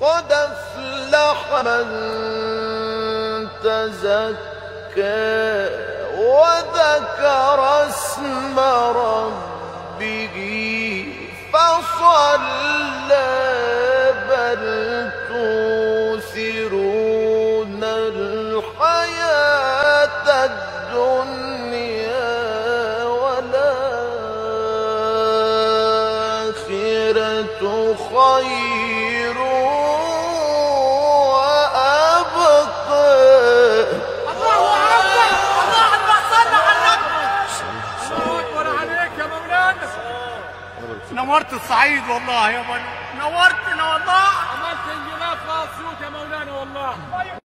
قد افلح من تزكى وذكر اسم ربه فصلى بل توثرون الحياة الدنيا والآخرة خير نورت الصعيد والله يا بني. نورتنا والله. عملت انجلاف في يا مولانا والله.